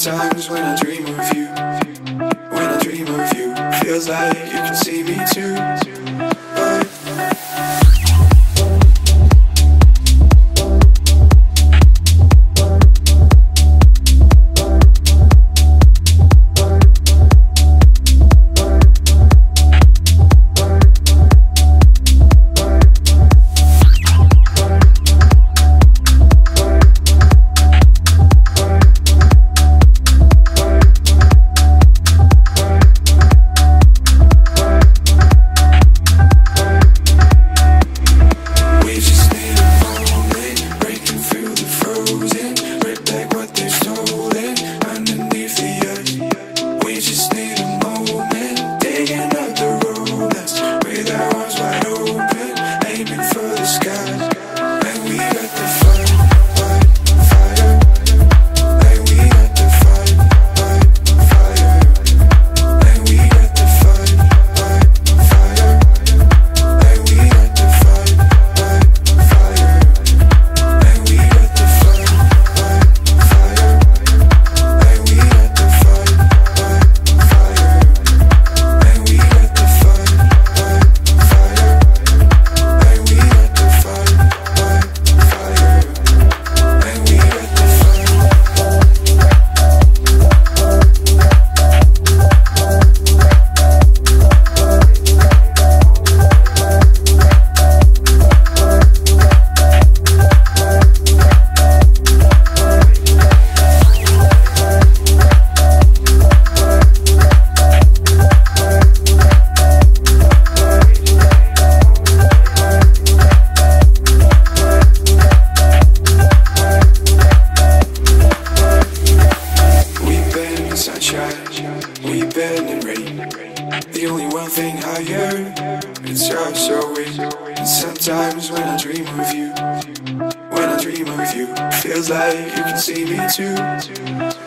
times when I dream of you. When I dream of you, feels like you can see me too. We bend and rain. The only one thing I hear, it's your so. And sometimes when I dream of you, when I dream of you, feels like you can see me too.